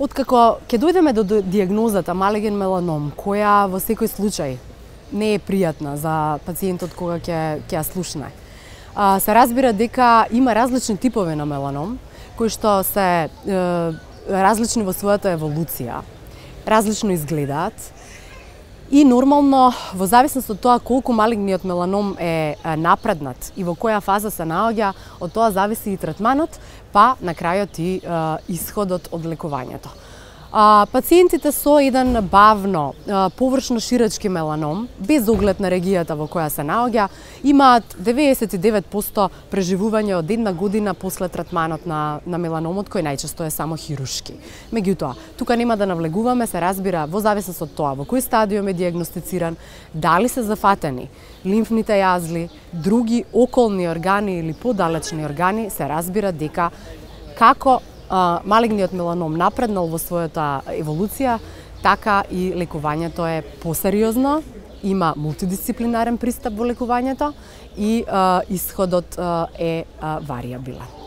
Откако ќе дојдеме до диагнозата малеген меланом, која во секој случај не е пријатна за пациентот кога ќе ќе ја слушне. А, се разбира дека има различни типови на меланом, кои што се е, различни во својата еволуција, различно изгледаат, И нормално, во зависност од тоа колку малигниот меланом е напреднат и во која фаза се наоѓа, од тоа зависи и третманот, па на крајот и исходот од лекувањето. А, пациентите со еден бавно, површно ширачки меланом, без оглед на регијата во која се наоѓа, имаат 99% преживување од една година после третманот на, на меланомот, кој најчесто е само хирушки. Меѓутоа, тука нема да навлегуваме, се разбира во зависност од тоа во кој стадиум е диагностициран, дали се зафатени лимфните јазли, други околни органи или подалечни органи, се разбира дека како малигниот меланом напреднал во својата еволуција, така и лекувањето е посериозно, има мултидисциплинарен пристап во лекувањето и исходот е вариабилен.